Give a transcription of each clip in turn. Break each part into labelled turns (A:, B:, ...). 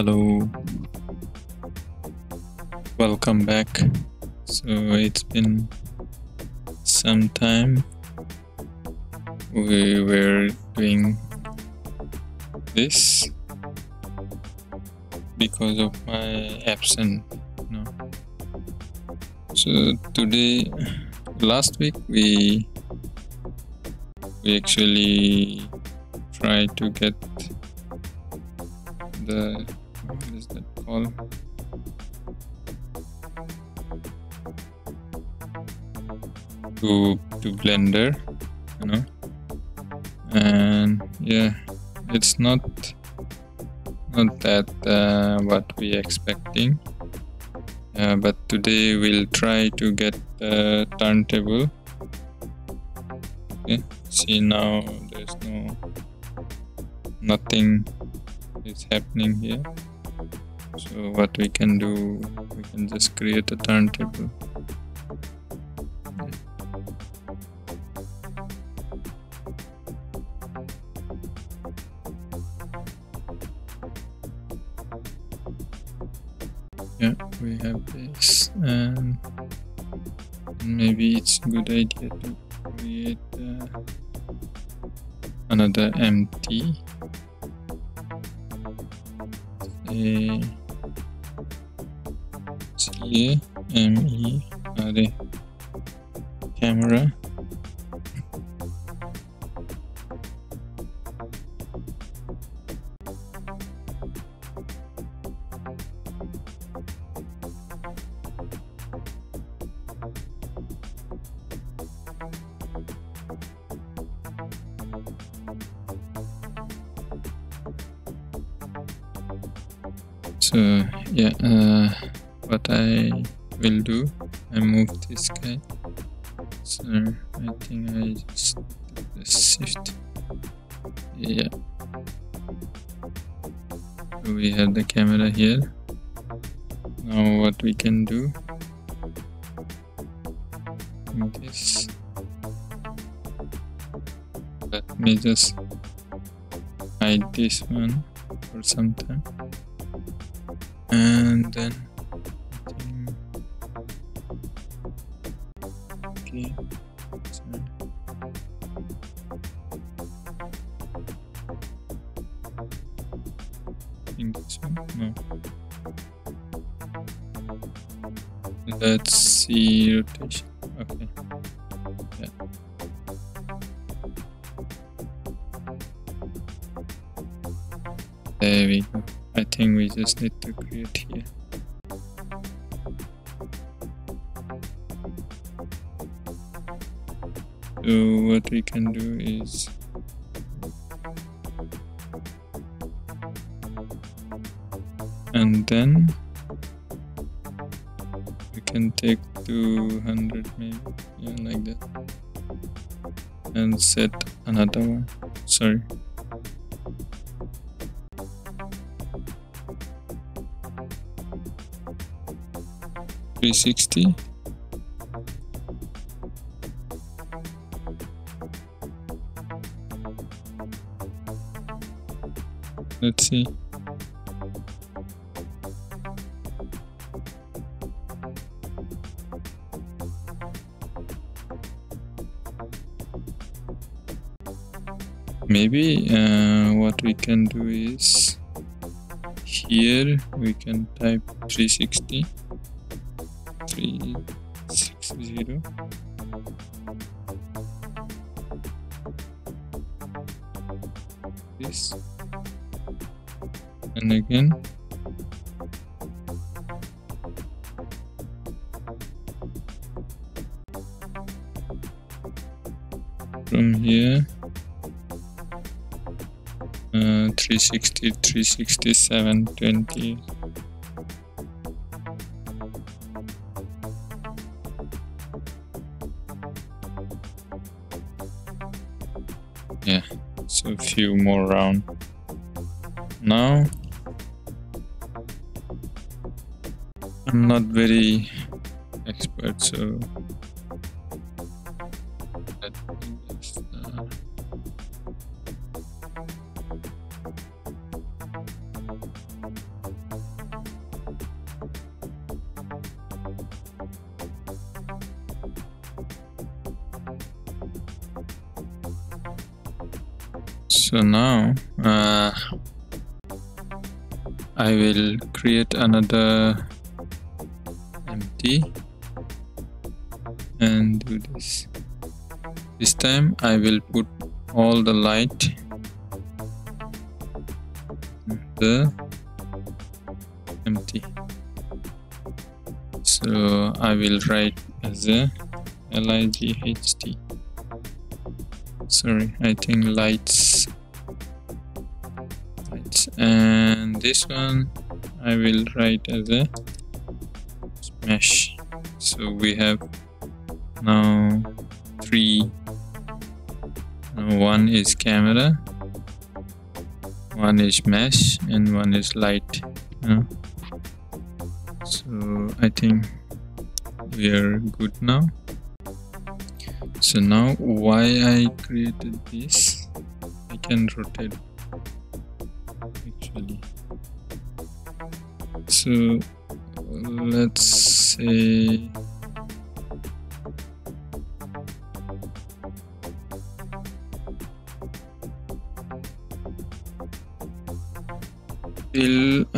A: Hello, welcome back. So it's been some time. We were doing this because of my absence. No. So today, last week we we actually tried to get the To to Blender, you know, and yeah, it's not not that uh, what we expecting. Uh, but today we'll try to get the turntable. Okay, see now there's no nothing is happening here so what we can do we can just create a turntable. Yeah we have this and maybe it's a good idea to create uh, another empty C M E. A camera. So yeah uh, what I will do. I move this guy. So I think I just the shift. Yeah. So we have the camera here. Now what we can do? This. Let me just hide this one for some time. And then let's see rotation. Okay. Yeah. There we go. I think we just need to create here. So what we can do is and then 200 maybe yeah like that and set another one sorry Three sixty. Let's see. Maybe uh, what we can do is here we can type 360 360 this. And again. From here uh, 360, 367, 20. Yeah, so a few more round. Now, I'm not very expert, so so now uh, I will create another empty and do this. This time I will put all the light the empty. So I will write as a light sorry I think lights this one I will write as a mesh so we have now three. One is camera one is mesh and one is light so I think we are good now. So now why I created this? I can rotate so let's say till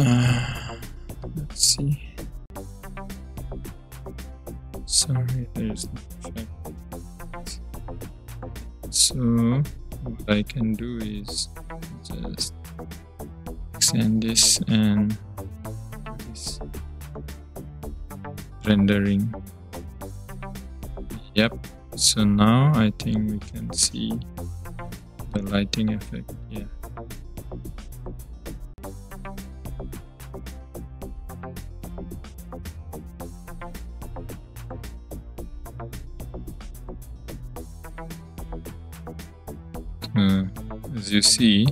A: yep. So now I think we can see the lighting effect. Yeah. Uh, as you see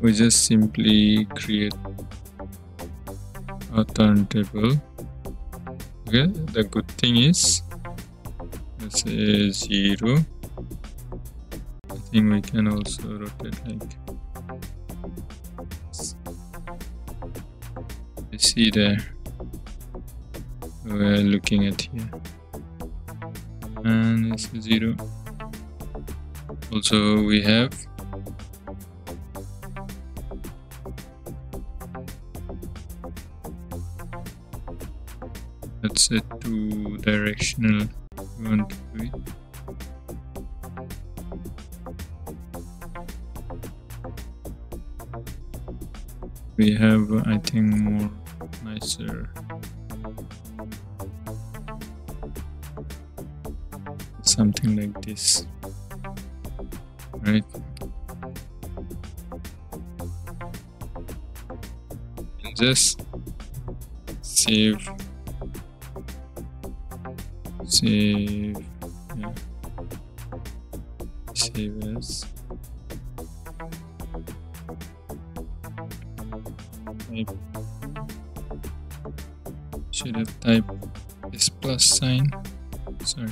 A: we just simply create a turntable. Okay the good thing is let's say zero I think we can also rotate like you see there. We're looking at here. And it's zero also we have let's set to directional we have I think more nicer. Something like this. Right? And just save. Save sign. Sorry.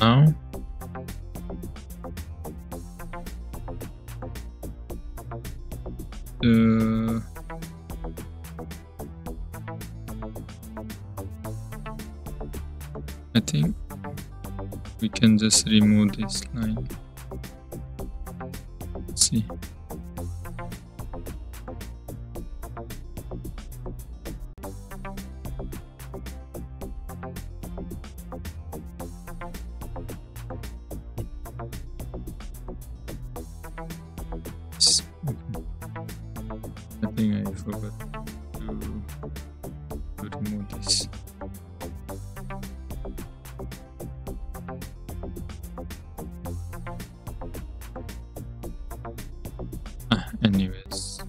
A: Now the uh, I think we can just remove this anyways.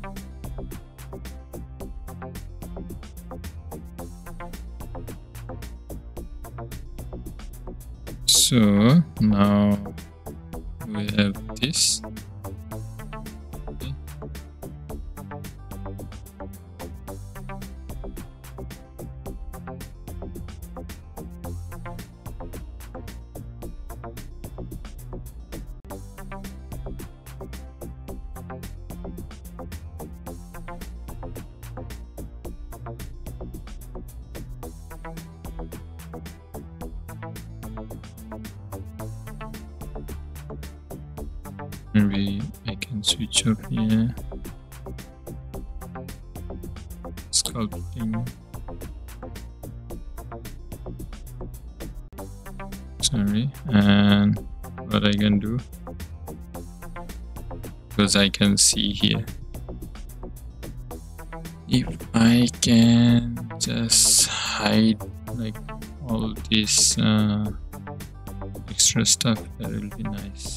A: So now we have this because I can see here. If I can just hide like all this uh, extra stuff, that will be nice.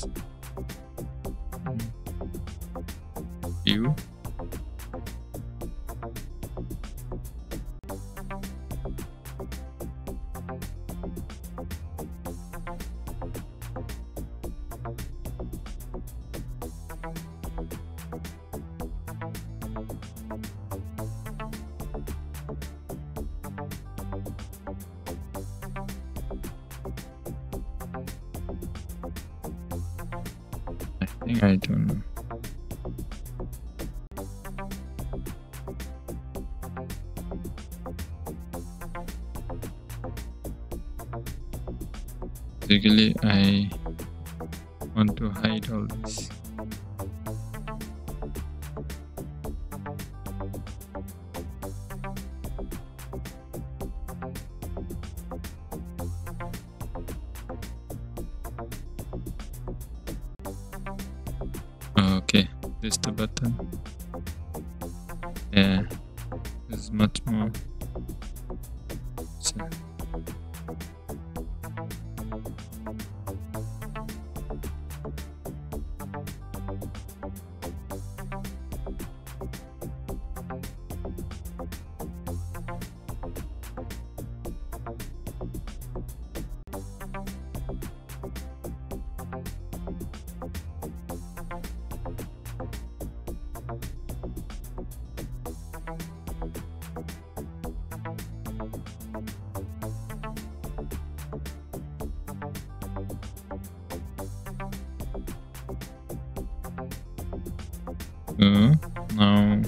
A: So now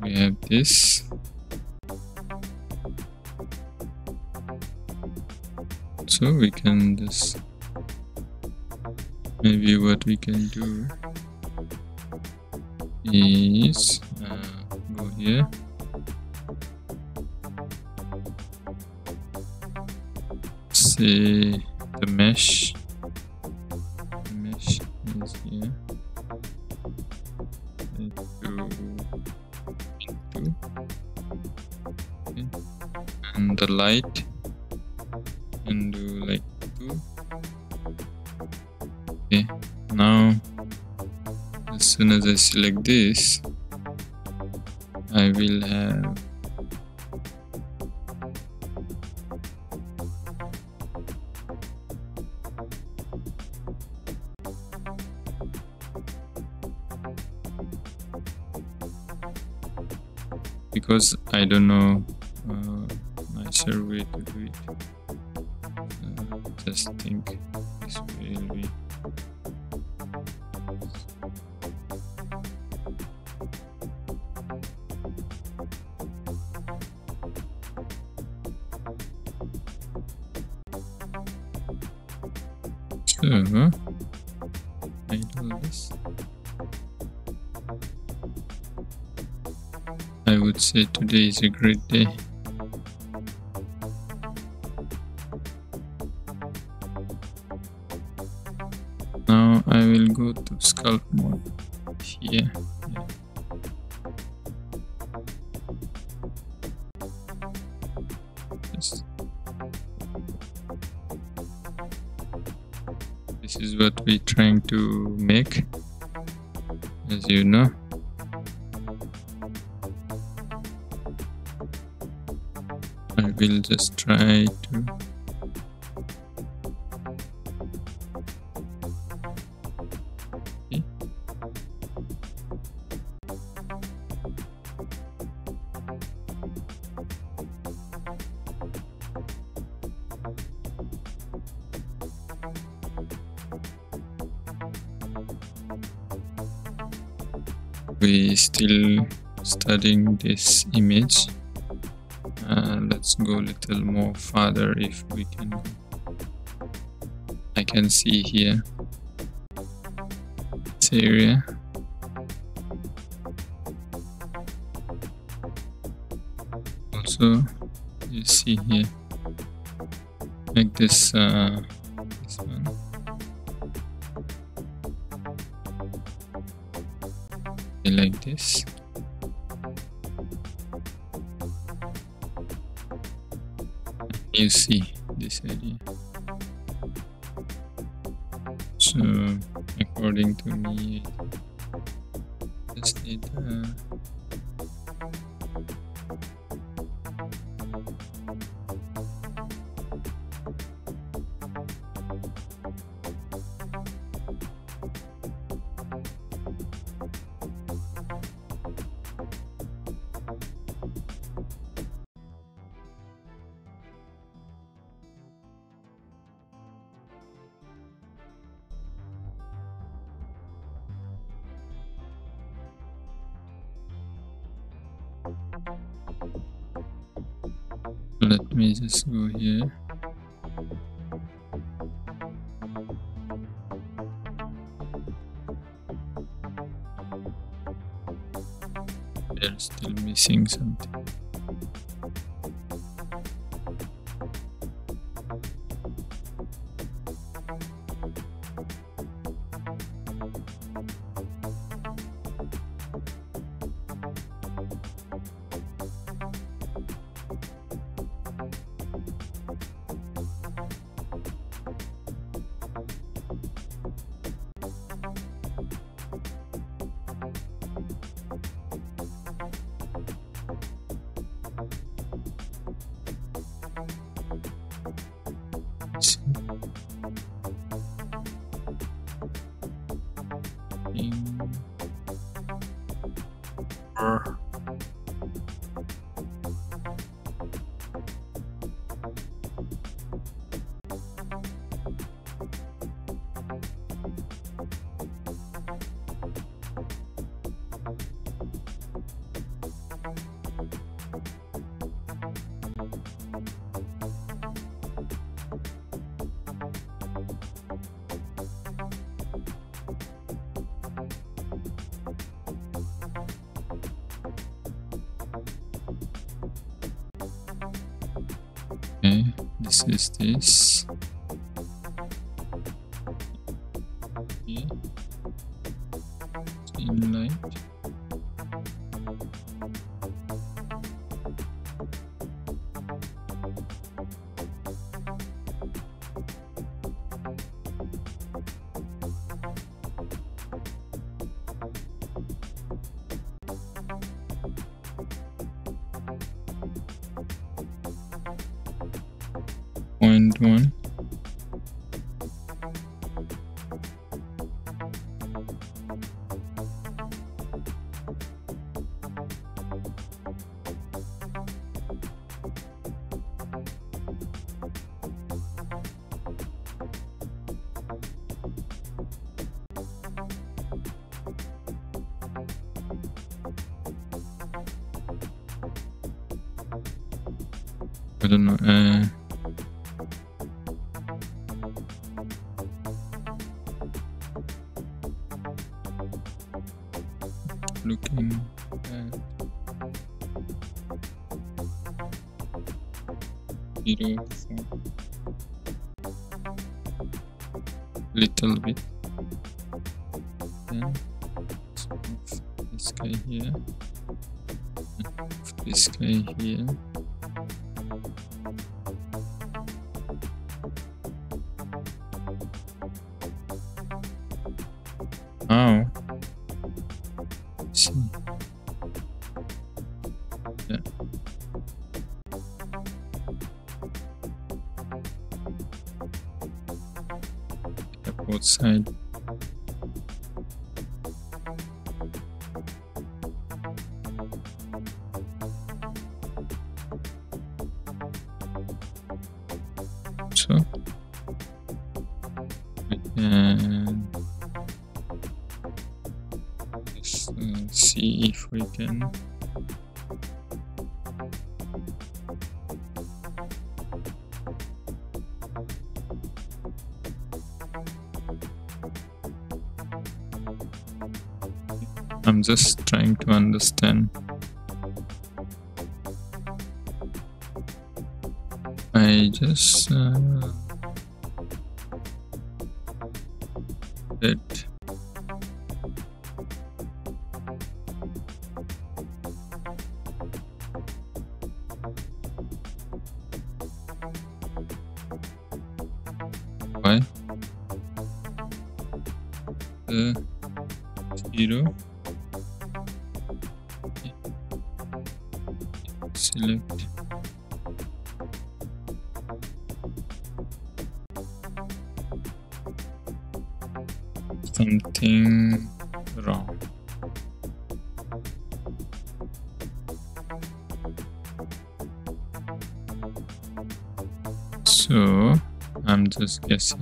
A: we have this. So we can just maybe what we can do is uh, go here. see the mesh. Light and do like two. Okay, now as soon as I select this, I will have say today is a great day now I will go to sculpt mode here. Yes. this is what we're trying to make as you know we'll just try to okay. we still studying this image let's go a little more farther if we can. I can see here this area also you see here like this uh, this one like this you see. This area so according to me just need uh, missing something okay this little bit. Then this guy here. This guy here outside. So we can uh, see if we again. Just trying to understand. I just uh,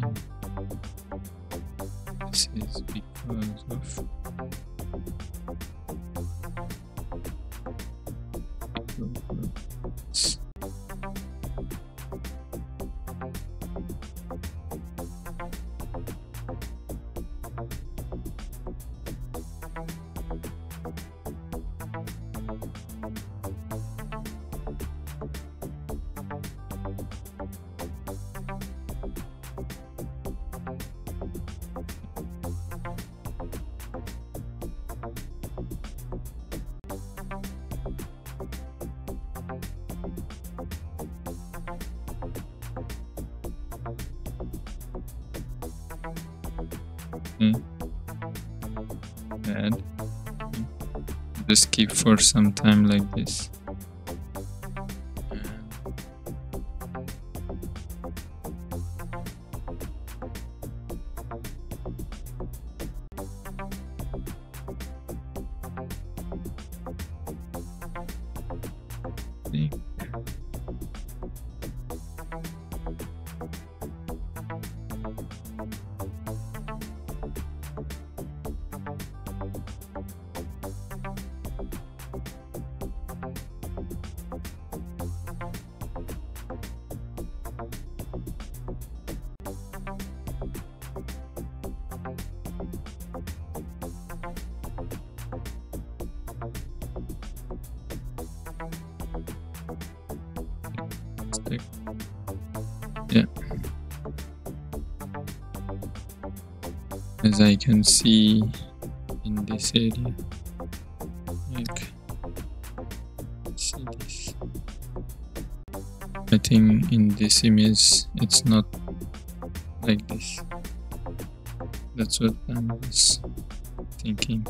A: I'm just keep for some time like this As I can see in this area. Like see this. I think in this image it's not like this. That's what I'm thinking.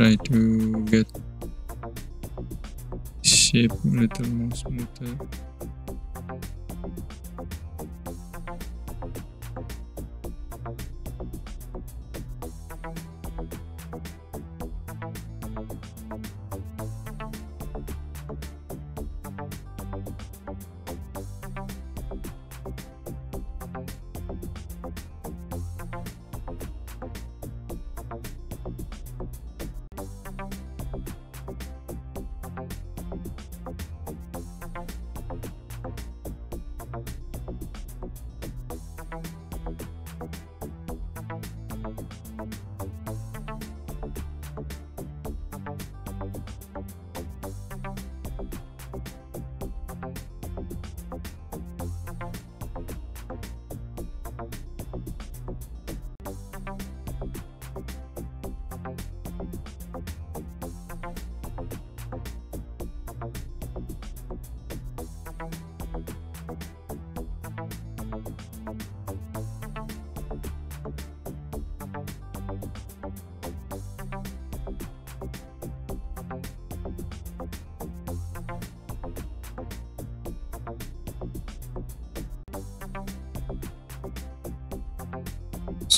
A: Try to get shape a little more smoother.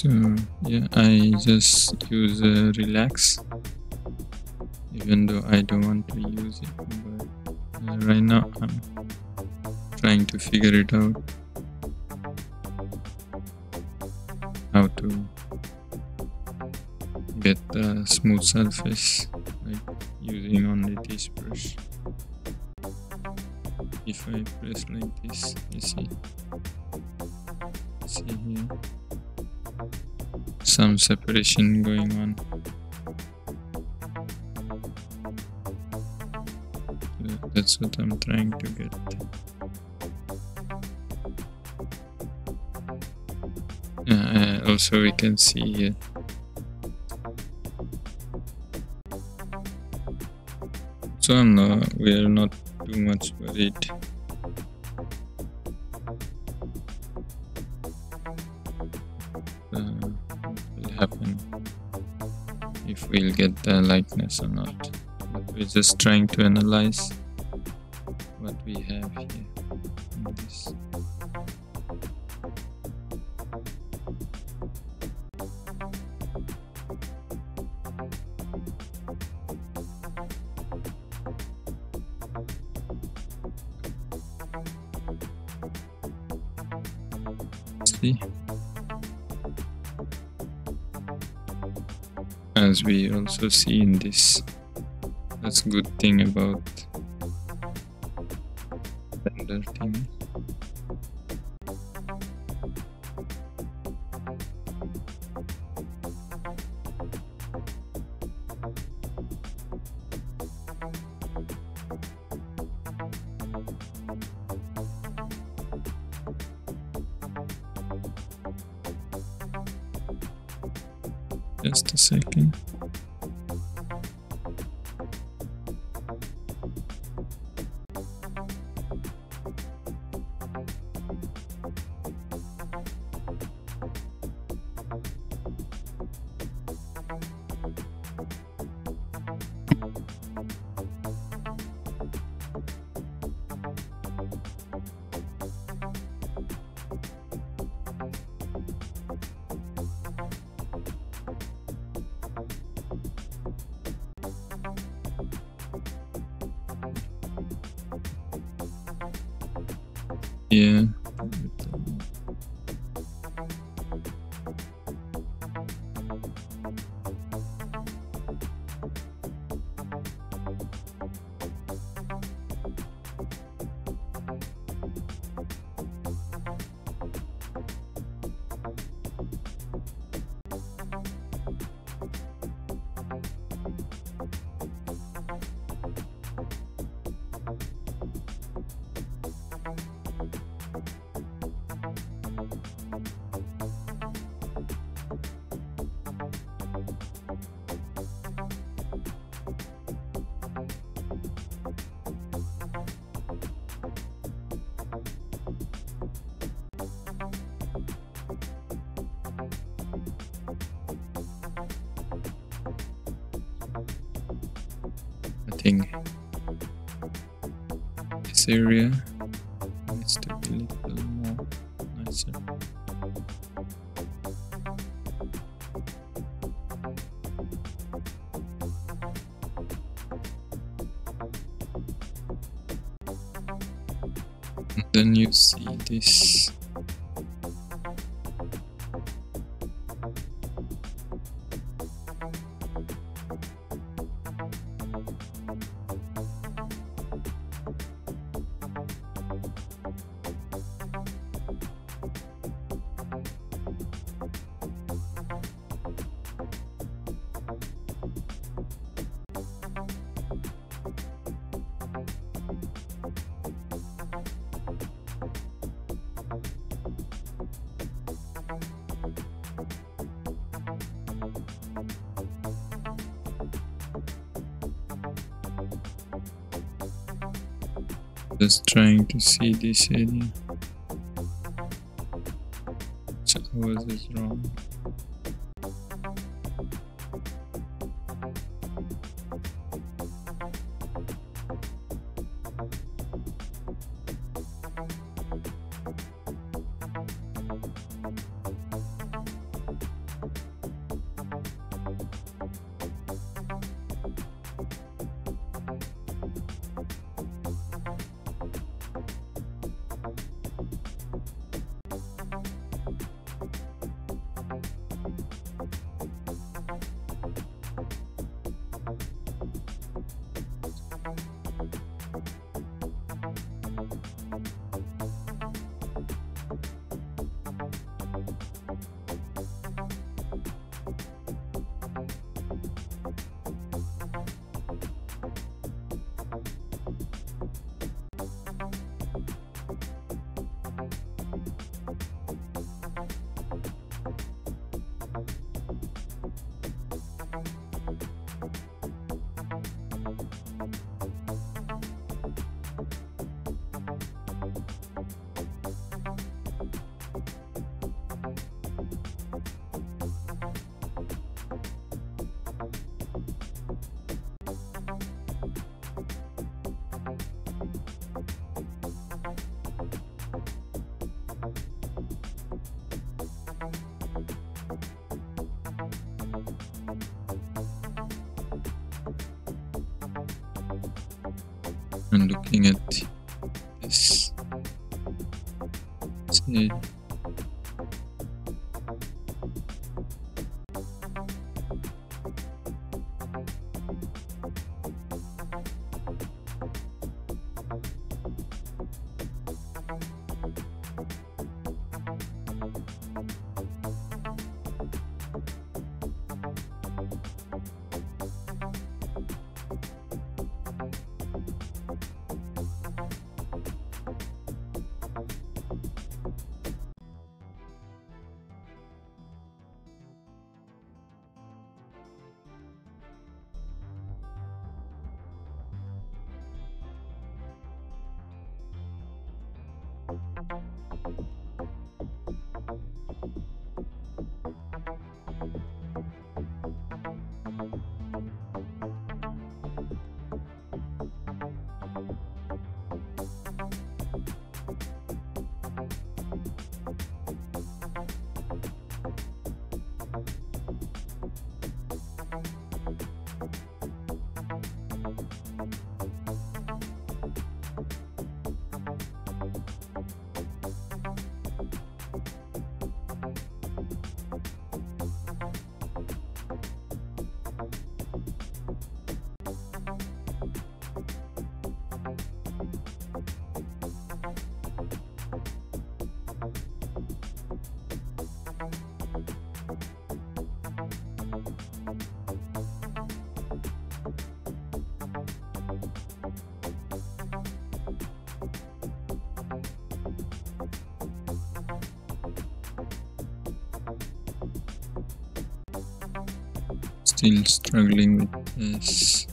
A: So yeah I just use uh, relax even though I don't want to use it but uh, right now I'm trying to figure it out. How to get the smooth surface some separation going on. That's what I'm trying to get. Uh, also we can see here. So I'm not, we are not too much worried the likeness or not. We're just trying to analyze as we also see in this that's a good thing about render thing area. Needs to be a little more. Nicer. And eh? then you see this just trying to see this area. So was this wrong? Still struggling with this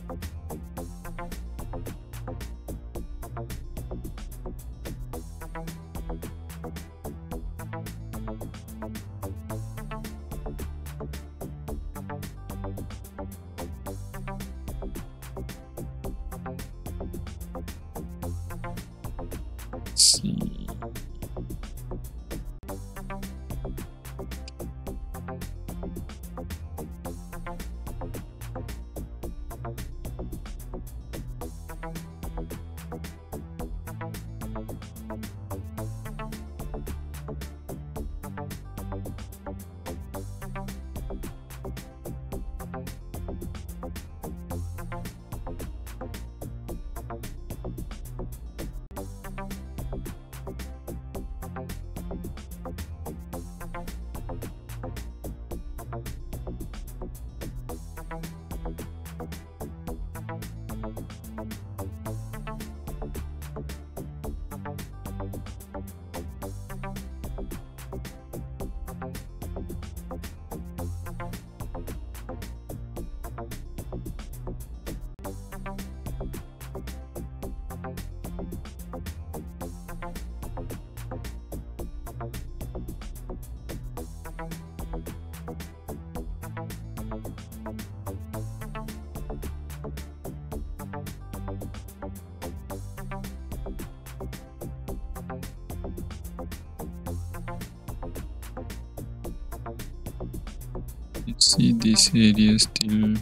A: see this area still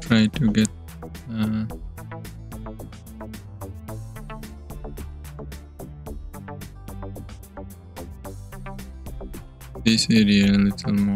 A: try to get uh, this area a little more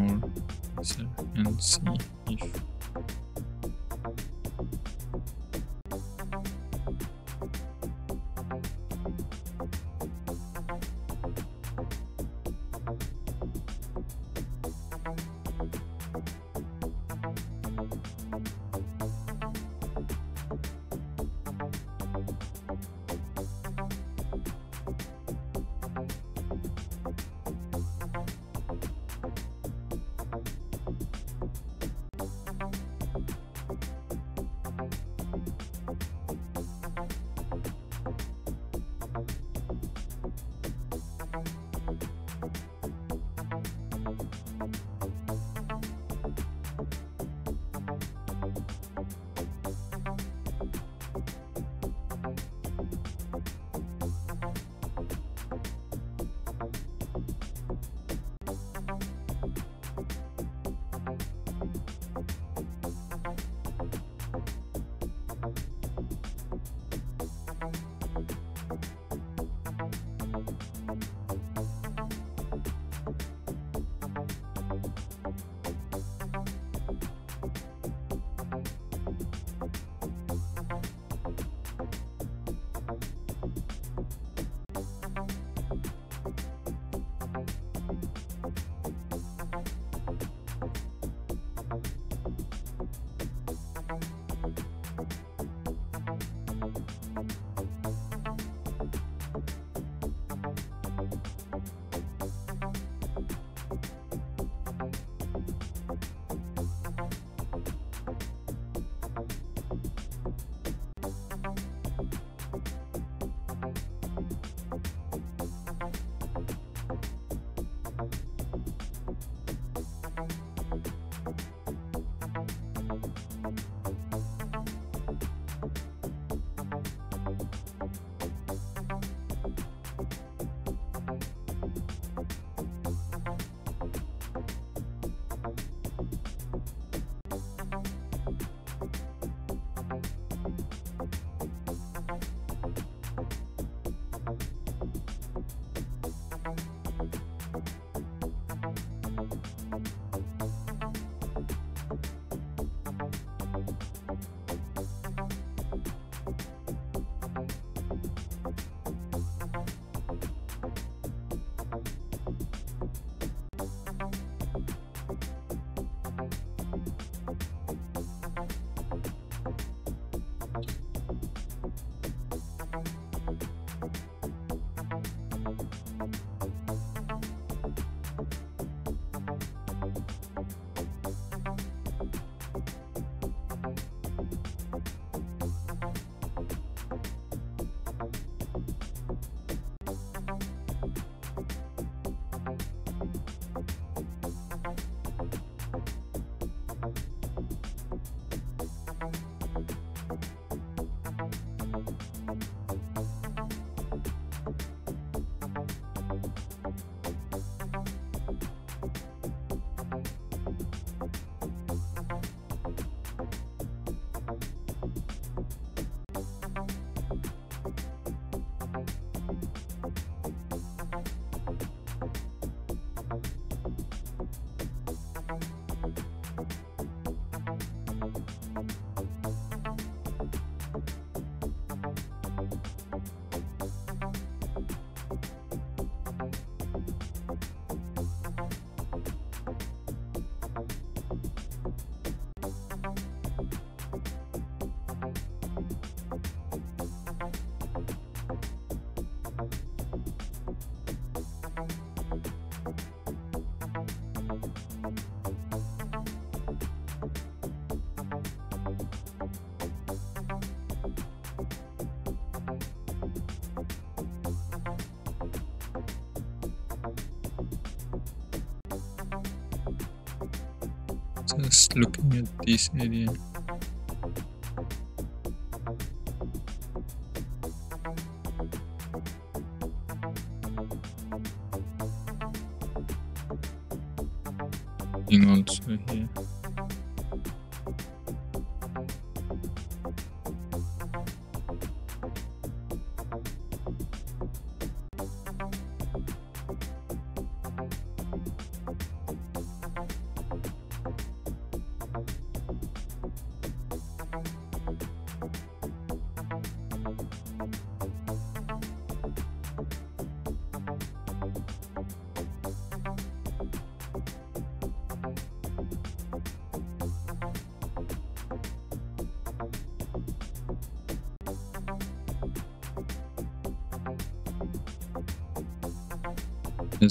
A: just looking at this area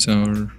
A: our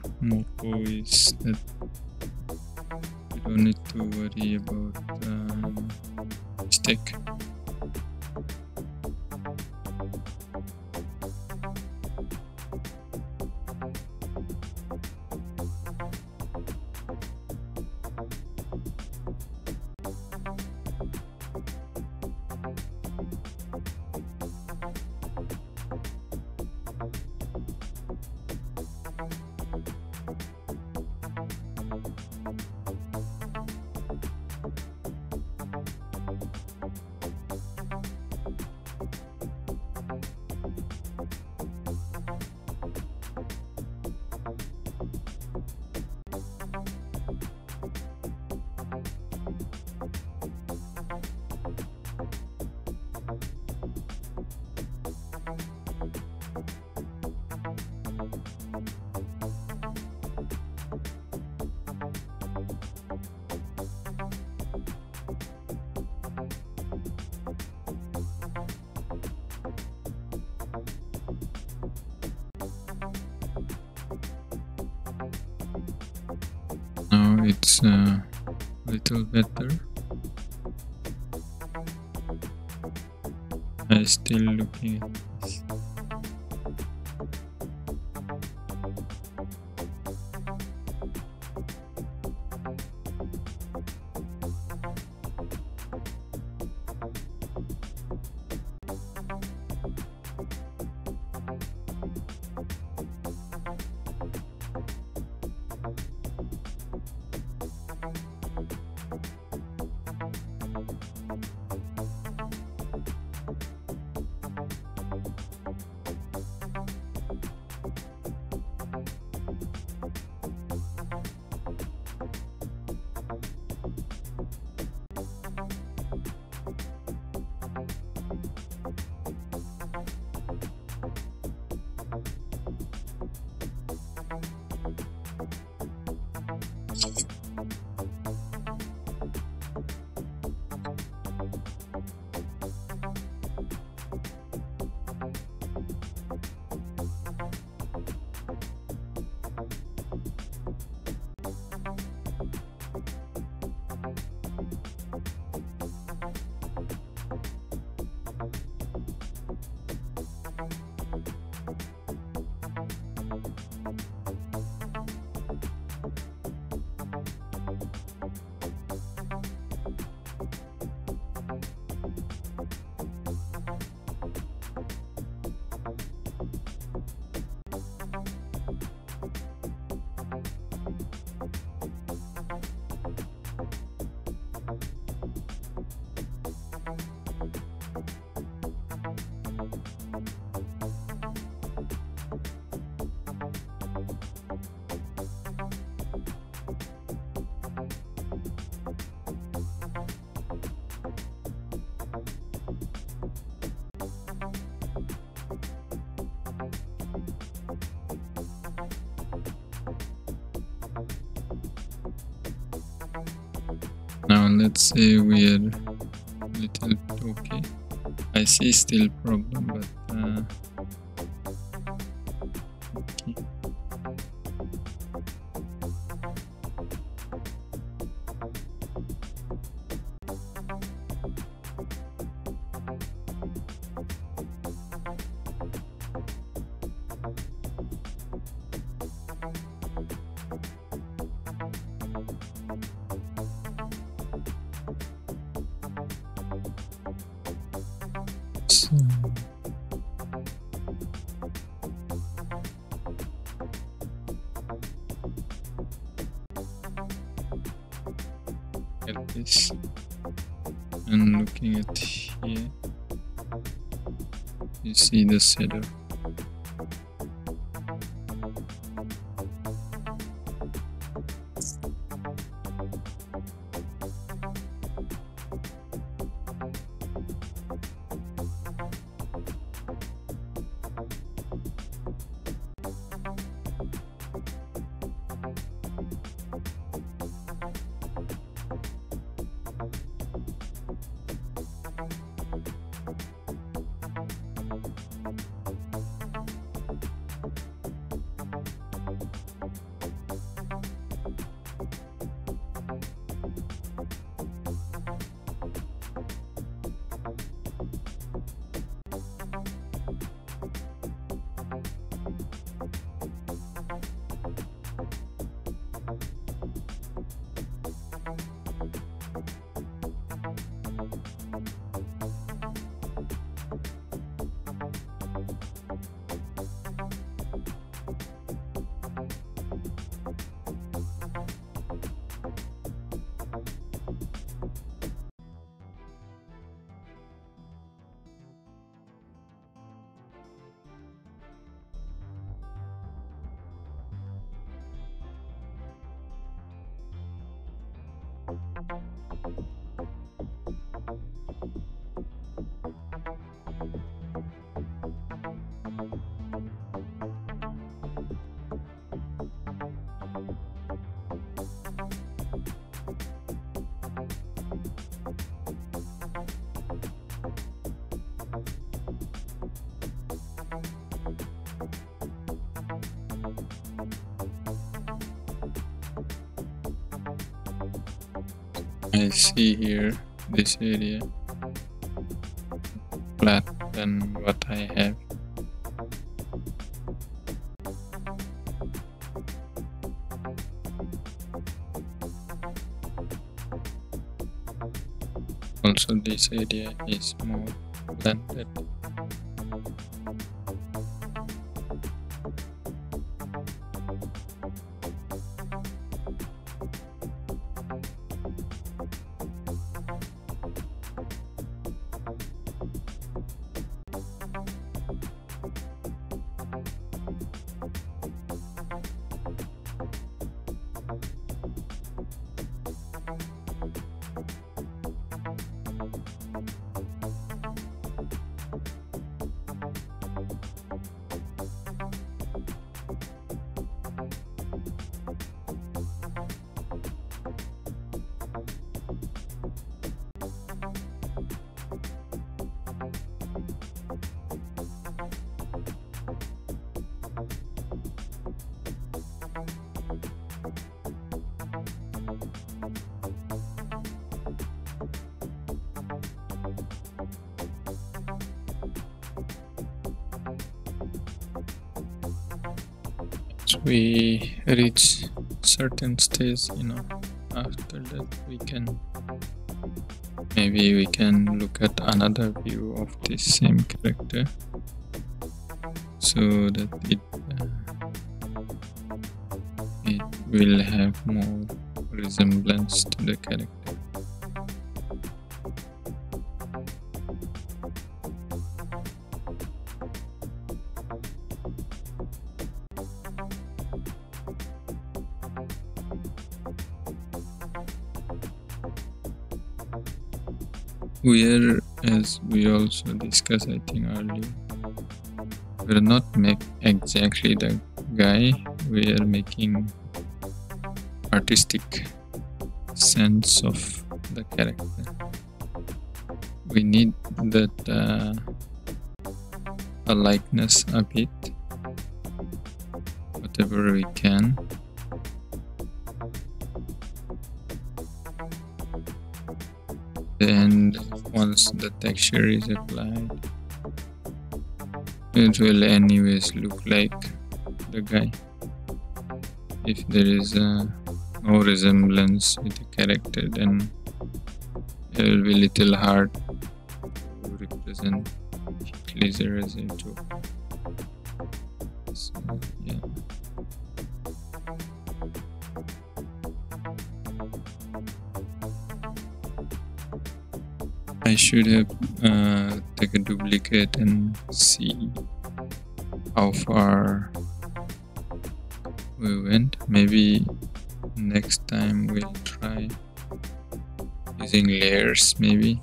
A: I'm still say we're little okay. I see still problem, but this and looking at here you see the shadow see here this area flat than what I have. Also this area is more blended. We reach certain stage you know after that we can maybe we can look at another view of the same character. So that it uh, it will have more resemblance to the character we are as we also discussed i think earlier. We're not make exactly the guy. We are making artistic sense of the character. We need that uh, a likeness a bit. Whatever we texture is applied it will anyways look like the guy. If there is uh, no resemblance with the character then it will be little hard to represent Lizard as a joke. So, yeah I should have uh, take a duplicate and see how far we went. Maybe next time we'll try using layers maybe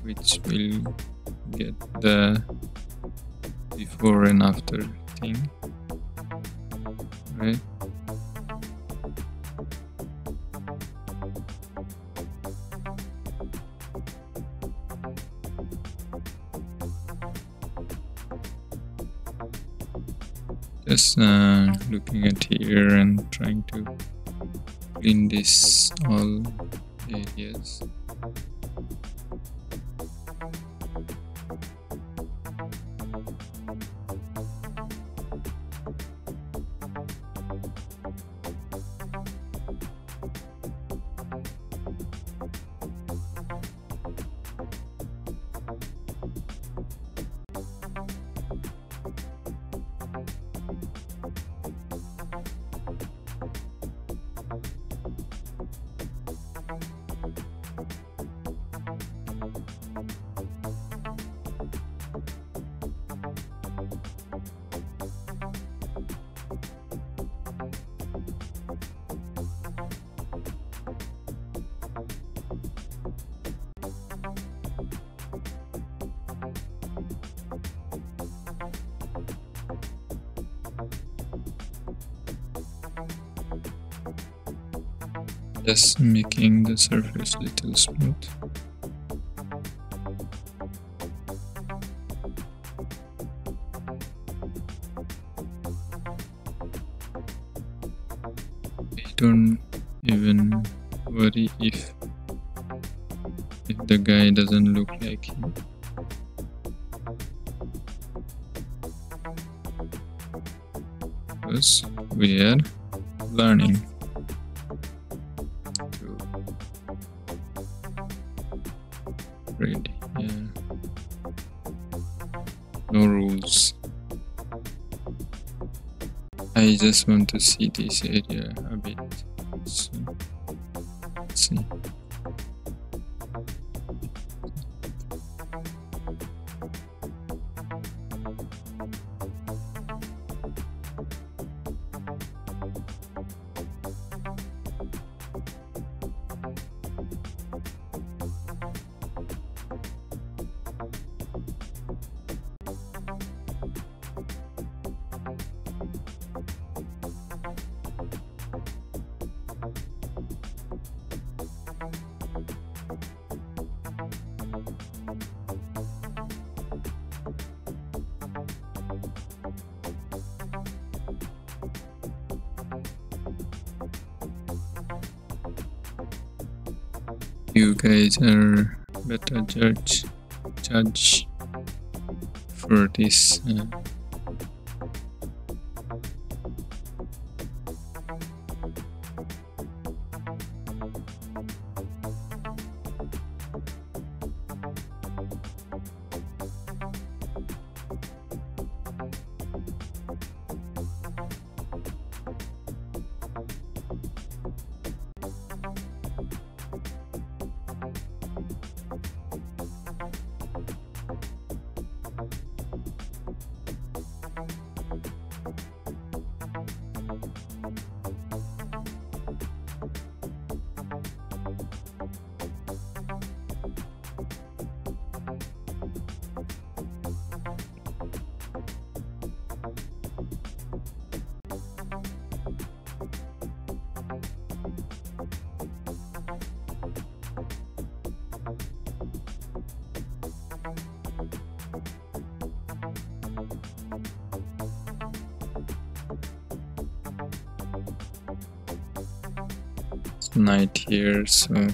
A: which will get the before and after thing right looking at here and trying to clean this all areas just making the surface little smooth. Don't even worry if if the guy doesn't look like him. Because we are no rules I just want to see this area a bit. Guys are better judge judge for this uh, here so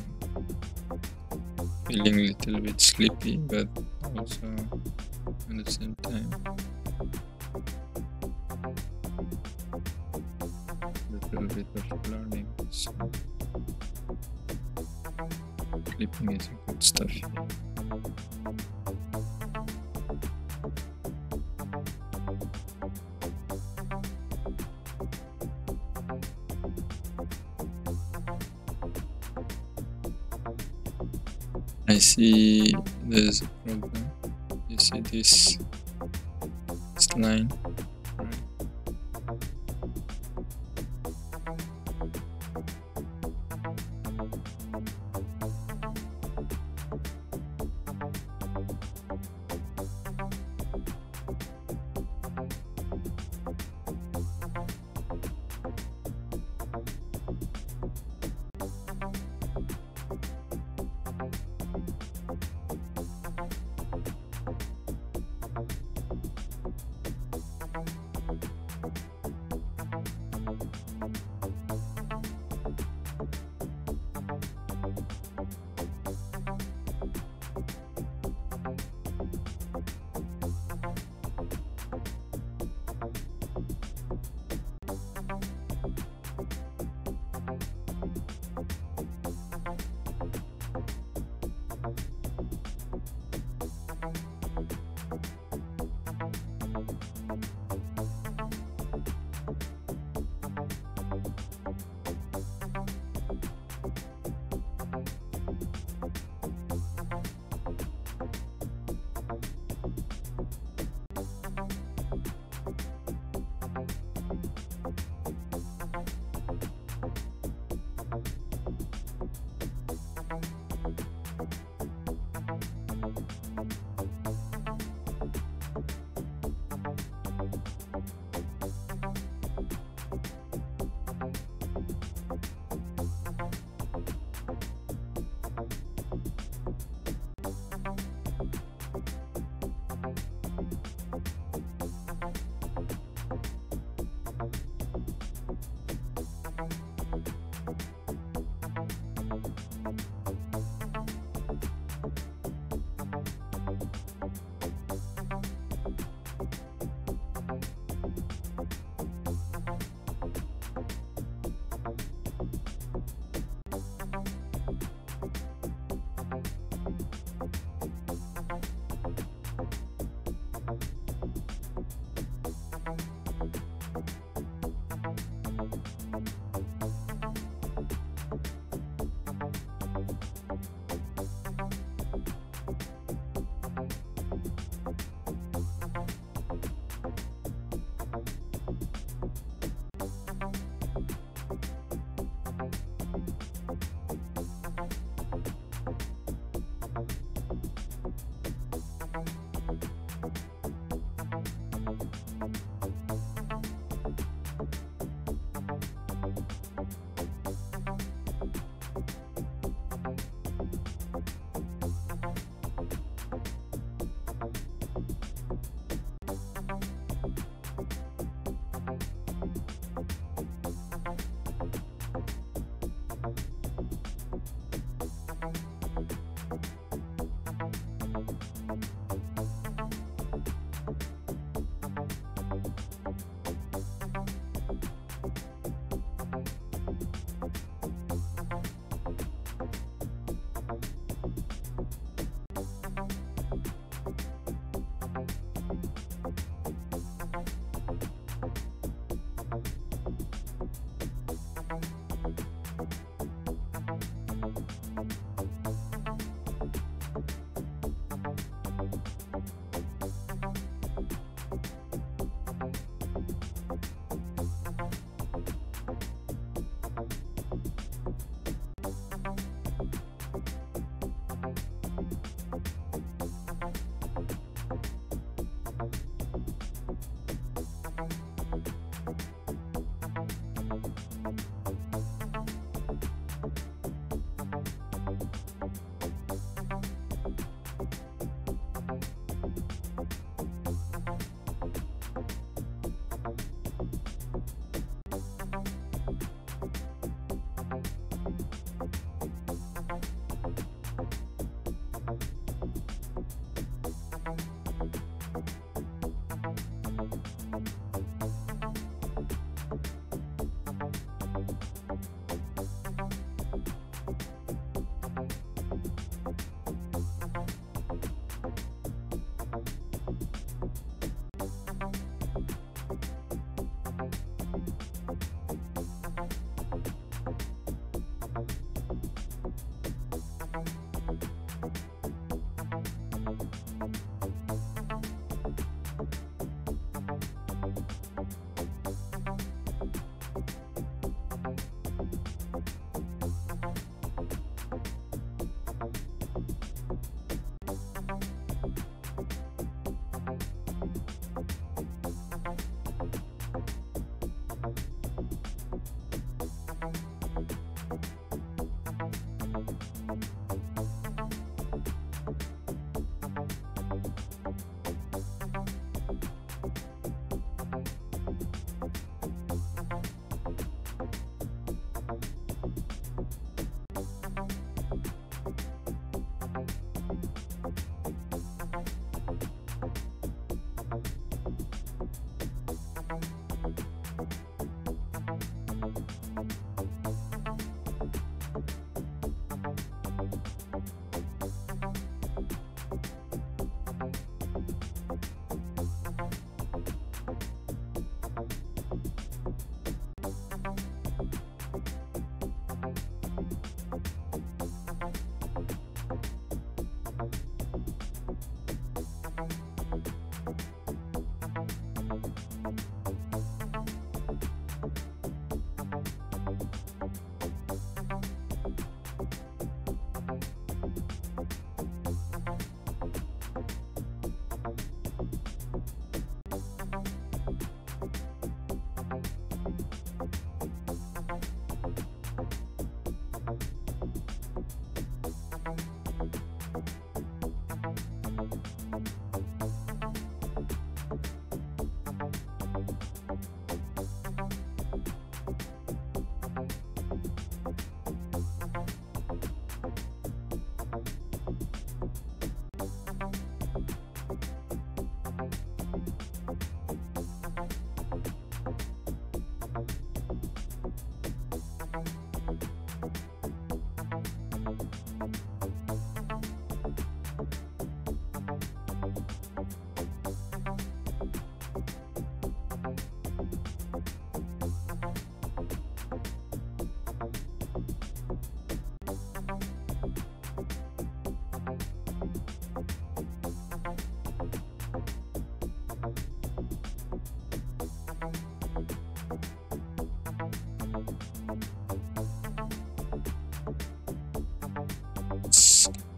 A: I see there's a problem. You see this, this line?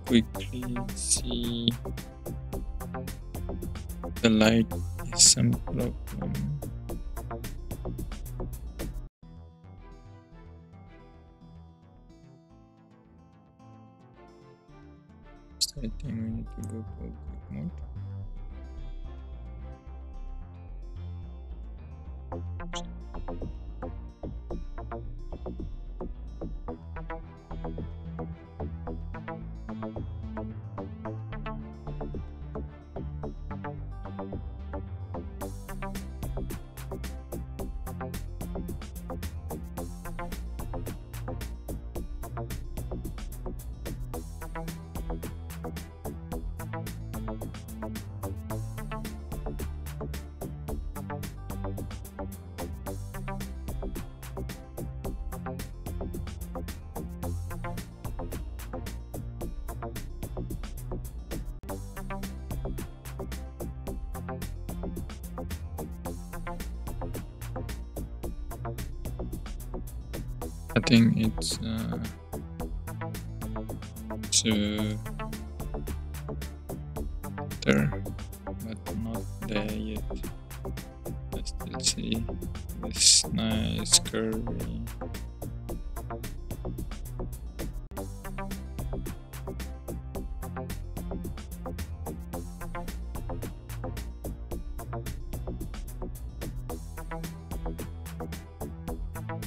A: quickly see the light is of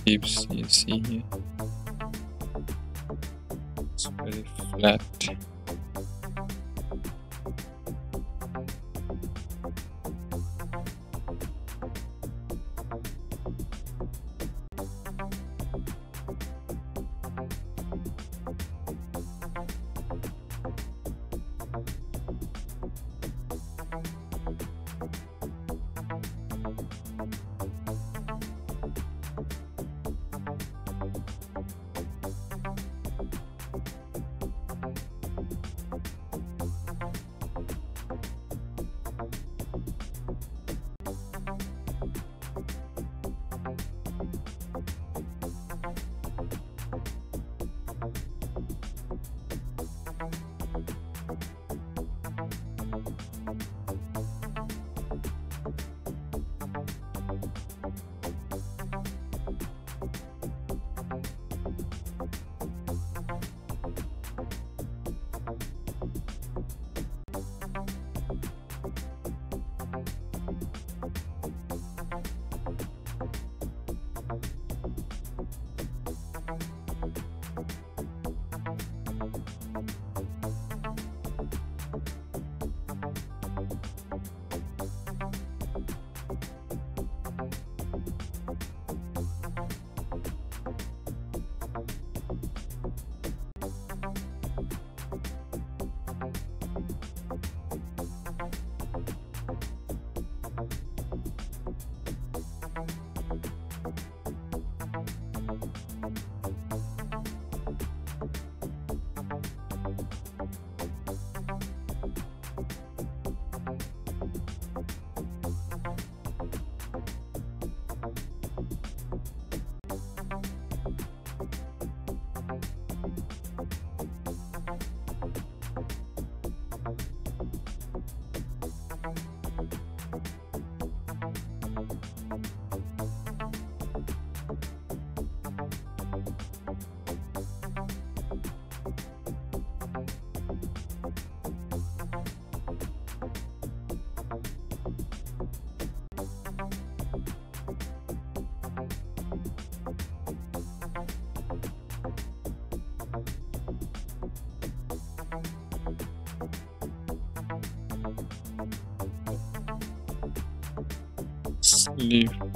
A: equipes, sim, assim, leave.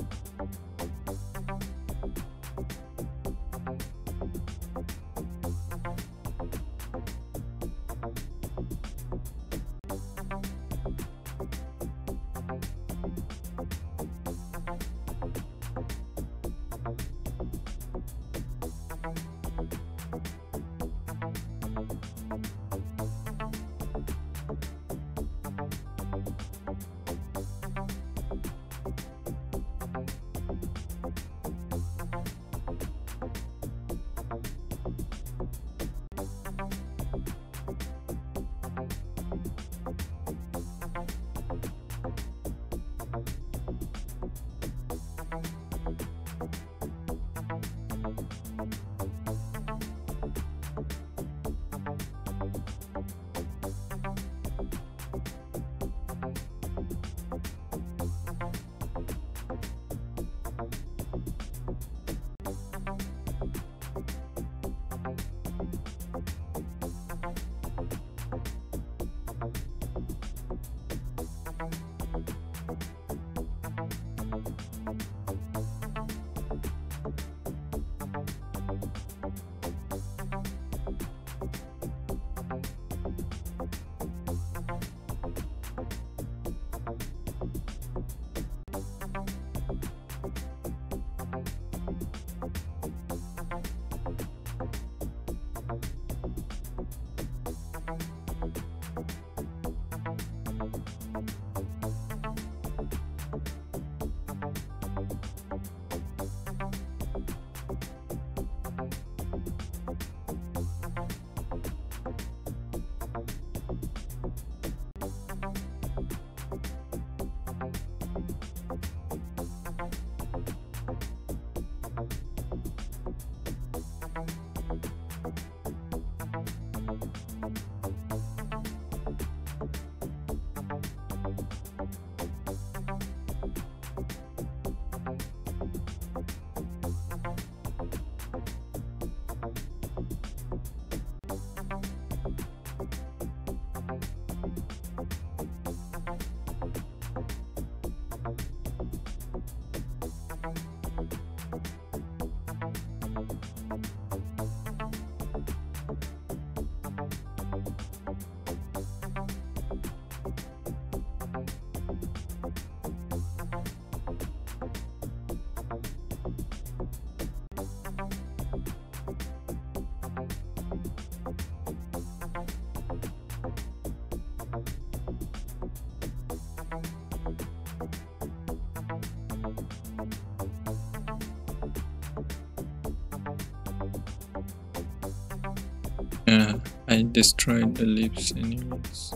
A: I destroyed the lips anyways.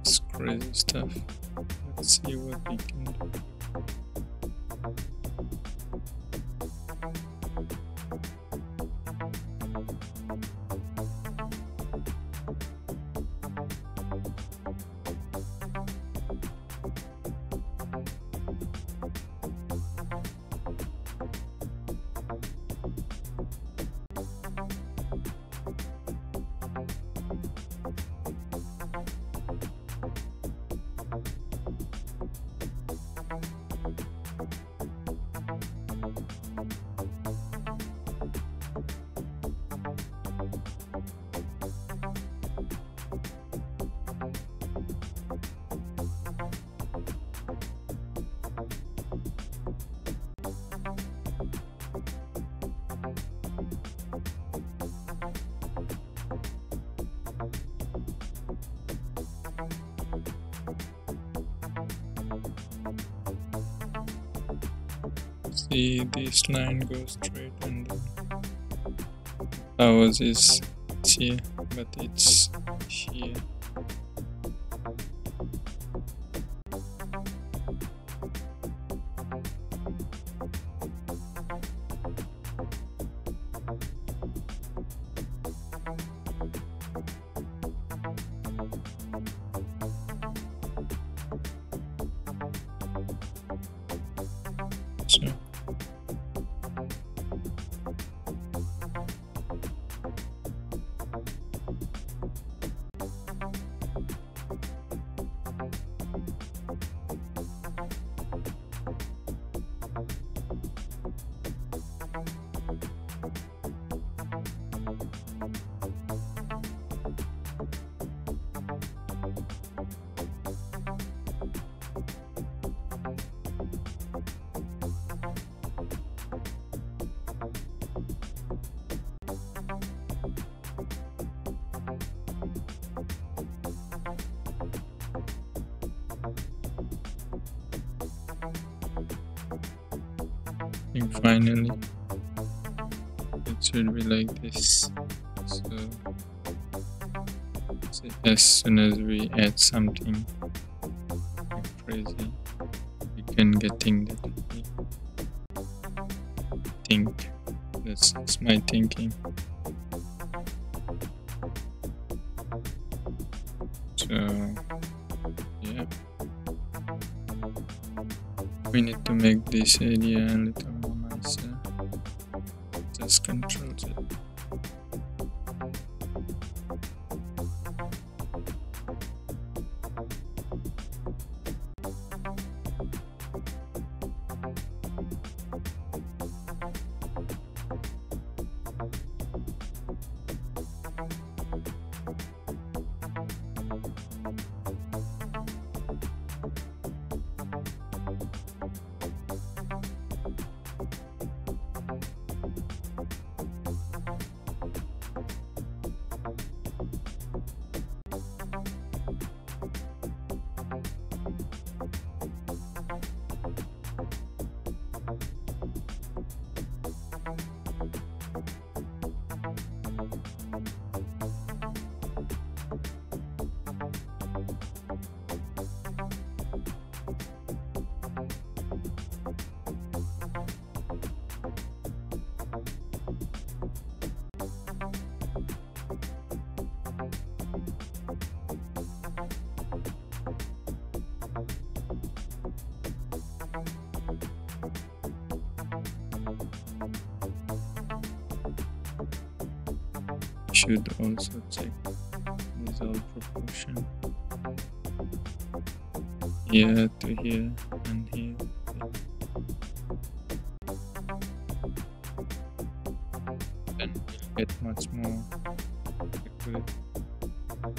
A: It's crazy stuff. Let's see what we can do. This line goes straight and ours is here? But it's as soon as we add something crazy we can getting that. Think. That's, that's my thinking. So yeah. We need to make this area a little nicer. Just control it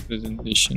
A: presentation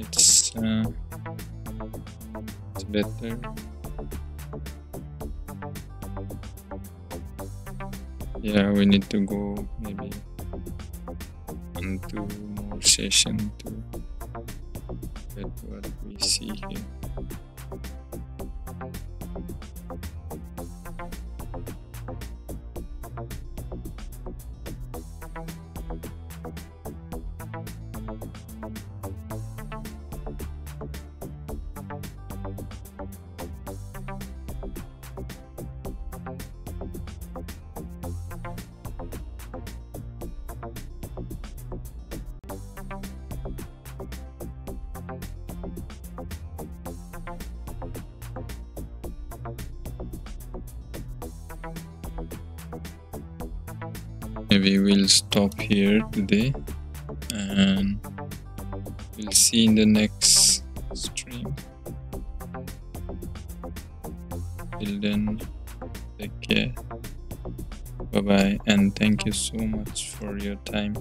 A: it's uh, it's better. Yeah we need to go maybe one two more session to get what we see here we'll stop here today and we'll see in the next stream. Till then take care. Bye bye and thank you so much for your time